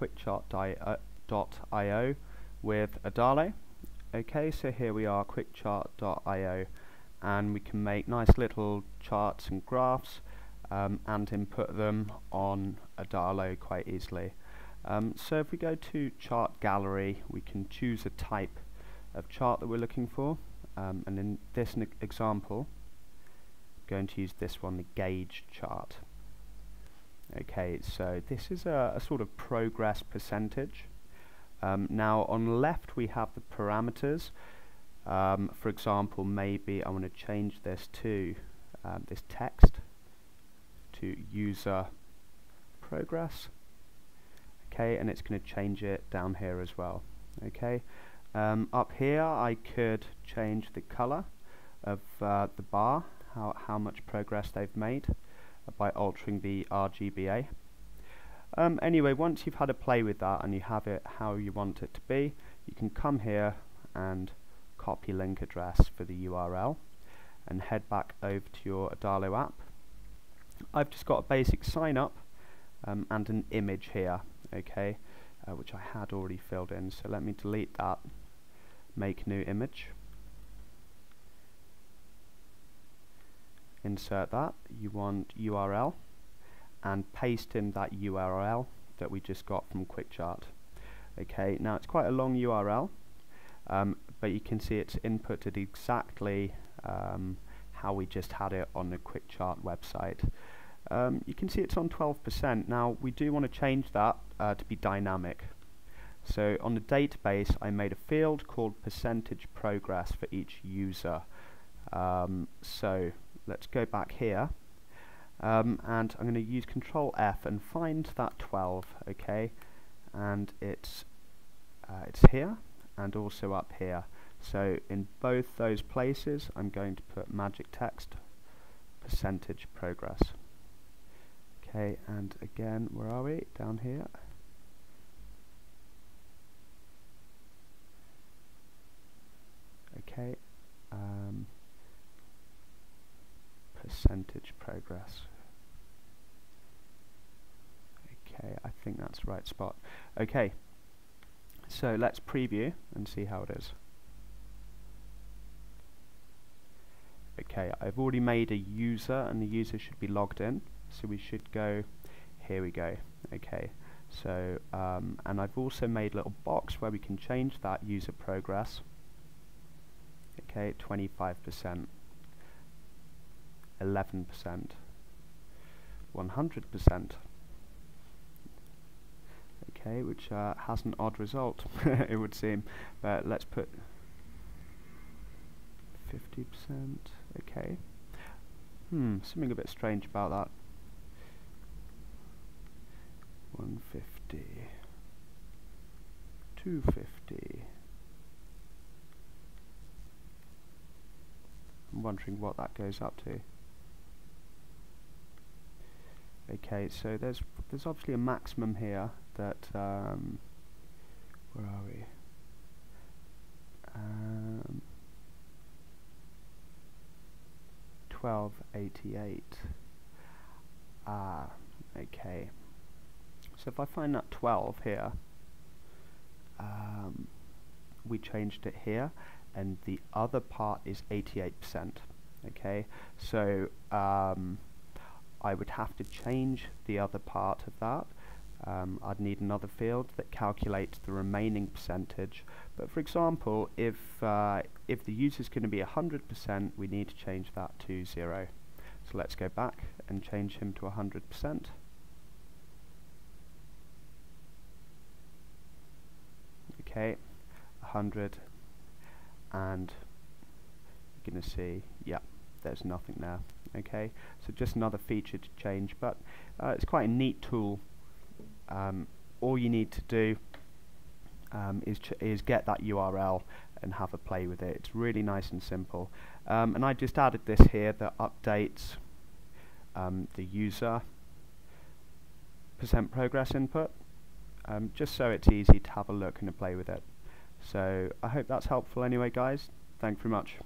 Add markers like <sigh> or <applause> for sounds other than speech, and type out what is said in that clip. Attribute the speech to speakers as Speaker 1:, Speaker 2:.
Speaker 1: quickchart.io with Adalo. Okay, so here we are, quickchart.io, and we can make nice little charts and graphs um, and input them on Adalo quite easily. Um, so if we go to chart gallery, we can choose a type of chart that we're looking for, um, and in this example, I'm going to use this one, the gauge chart. Okay, so this is a, a sort of progress percentage. Um, now on the left we have the parameters. Um, for example, maybe I want to change this to um, this text to user progress. Okay, and it's going to change it down here as well. Okay, um, up here I could change the color of uh, the bar, how how much progress they've made by altering the RGBA. Um, anyway, once you've had a play with that and you have it how you want it to be, you can come here and copy link address for the URL and head back over to your Adalo app. I've just got a basic sign up um, and an image here, okay, uh, which I had already filled in. So let me delete that, make new image. Insert that. You want URL and paste in that URL that we just got from QuickChart. Okay now it's quite a long URL um, but you can see it's inputted exactly um, how we just had it on the QuickChart website. Um, you can see it's on 12% now we do want to change that uh, to be dynamic. So on the database I made a field called percentage progress for each user. Um, so let's go back here. Um, and I'm going to use control F and find that 12 okay? And it's uh, it's here and also up here. So in both those places I'm going to put magic text percentage progress. Okay and again where are we? Down here. Okay percentage progress. Okay, I think that's the right spot. Okay, so let's preview and see how it is. Okay, I've already made a user and the user should be logged in. So we should go, here we go. Okay, so, um, and I've also made a little box where we can change that user progress. Okay, 25%. 11%, 100%. Okay, which uh, has an odd result, <laughs> it would seem. But let's put 50%. Okay. Hmm, something a bit strange about that. 150. 250. I'm wondering what that goes up to. Okay, so there's there's obviously a maximum here that um, where are we? Um, 1288. Ah, okay. So if I find that 12 here, um, we changed it here, and the other part is 88%. Okay, so um, I would have to change the other part of that. Um, I'd need another field that calculates the remaining percentage. But for example, if uh, if the user is going to be 100%, we need to change that to 0. So let's go back and change him to 100%. Okay, 100 and you're going to see, yeah, there's nothing there okay? So just another feature to change but uh, it's quite a neat tool. Um, all you need to do um, is, is get that URL and have a play with it. It's really nice and simple. Um, and I just added this here that updates um, the user percent progress input um, just so it's easy to have a look and a play with it. So I hope that's helpful anyway guys. Thanks very much